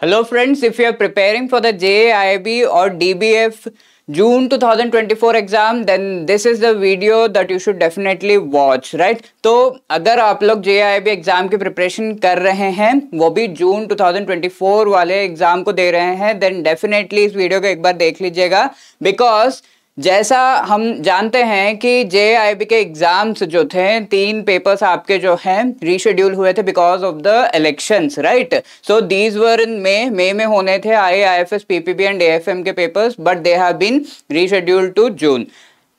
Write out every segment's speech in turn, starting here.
Hello friends, if you are preparing for the I or DBF June 2024 exam then this is the video that you should definitely watch right तो अगर आप लोग जे exam की preparation कर रहे हैं वो भी जून 2024 वाले एग्ज़ाम को दे रहे हैं देन डेफिनेटली इस वीडियो को एक बार देख लीजिएगा बिकॉज़ जैसा हम जानते हैं कि जे के एग्ज़ाम्स जो थे, तीन पेपर्स आपके जो हैं रीशेड्यूल हुए थे because of the elections right so these were in May May में होने थे I I F S P P B and A F M K papers but they have been reschedule to June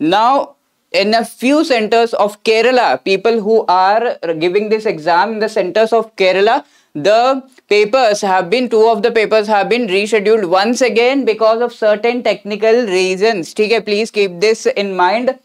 now in a few centers of Kerala, people who are giving this exam in the centers of Kerala, the papers have been two of the papers have been rescheduled once again because of certain technical reasons okay please keep this in mind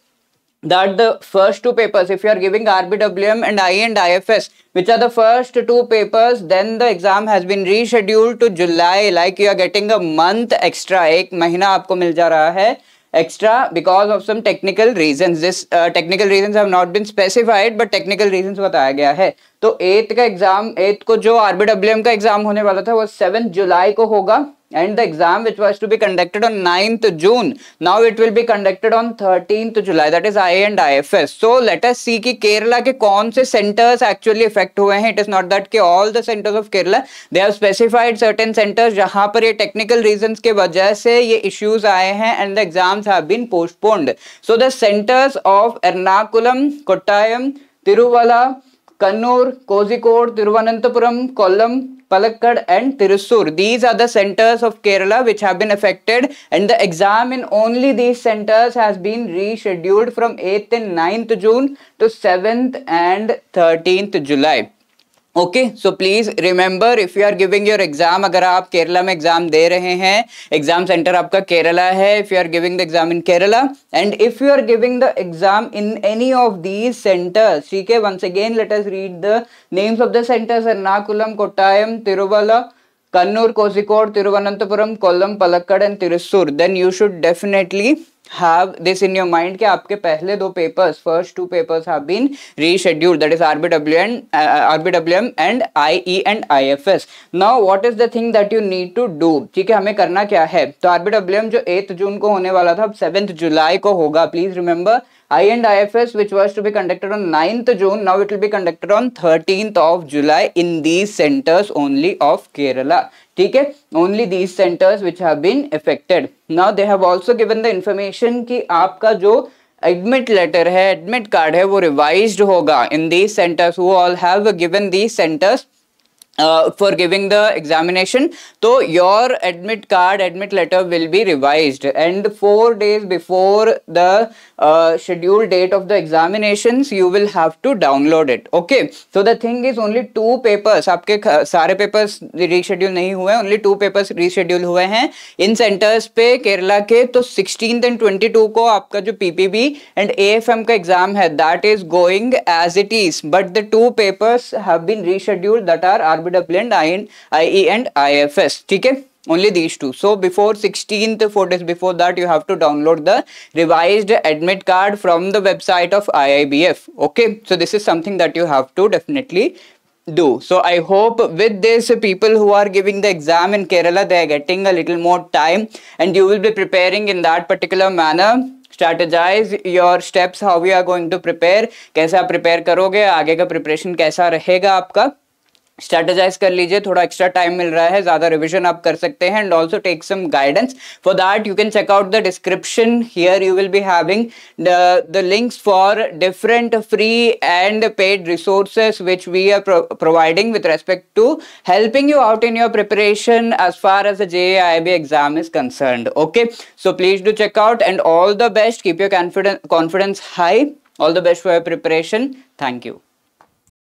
that the first two papers if you are giving rbwm and i and ifs which are the first two papers then the exam has been rescheduled to july like you are getting a month extra ek mahina aapko mil ja raha hai extra because of some technical reasons this uh, technical reasons have not been specified but technical reasons बताया गया है तो eighth का exam एथ को जो RBWM का exam होने वाला था वो सेवन जुलाई को होगा and the exam which was to be conducted on 9th June now it will be conducted on 13th July that is IA and IFS so let us see कि केरला के कौन से centers actually affect हुए हैं it is not that कि all the centers of Kerala they have specified certain centers जहाँ पर ये technical reasons के वजह से ये issues आए हैं and the exams have been postponed so the centers of Ernakulam Kottayam Tiruvalla Kannur Kozhikode Thiruvananthapuram Kollam Palakkad and Thrissur. These are the centers of Kerala which have been affected and the exam in only these centers has been rescheduled from 8th and 9th June to 7th and 13th July. Okay so please remember if you are giving your exam अगर आप केरला में exam दे रहे हैं exam centre आपका केरला है if you are giving the exam in Kerala and if you are giving the exam in any of these centres ठीक है once again let us read the names of the centres Ernakulam Kottayam Thiruvalla Kannur Kozhikode Thiruvananthapuram Kollam Palakkad and Thrissur then you should definitely have this in your mind कि आपके पहले दो papers first two papers have been reschedule that is RBW and RBW and I and I now what is the thing that you need to do ठीक है, हमें करना क्या है? तो आरबीडब्ल्यू एम जो एथ जून को होने वाला था, अब सेवेंथ जुलाई को होगा please remember I and IFS which was to be conducted on 9th June, now it will be conducted on 13th of July in these centers only of Kerala. ठीक है? Only these centres which have been affected now they have also given the information कि आपका जो admit letter है admit card है, वो revised होगा. In these centres who all have given these centres uh, for giving the examination so your admit card admit letter will be revised and four days before the uh, scheduled date of the examinations you will have to download it okay so the thing is only two papers आपके सारे papers reschedule नहीं हुए only two papers reschedule हुए हैं इन centers पे केरला के तो 16th and 22 को आपका जो PPB and AFM का exam है that is going as it is but the two papers have been rescheduled that are RBW and IE and IFS. Okay? Only these two. So before 16th, four days before that, you have to download the revised admit card from the website of IIBF. Okay? So this is something that you have to definitely do. So I hope with this people who are giving the exam in Kerala, they are getting a little more time and you will be preparing in that particular manner strategize your steps how you going to prepare कैसे आप prepare करोगे आगे का preparation कैसा रहेगा आपका strategise कर लीजिए, थोड़ा एक्स्ट्रा टाइम मिल रहा है, ज़्यादा रिविजन आप कर सकते हैं and also take some guidance for that you can check out the description here you will be having the links for different free and paid resources which we are providing with respect to helping you out in your preparation as far as the J I B exam is concern okay so please do check out and all the best keep your confidence high all the best for your preparation thank you.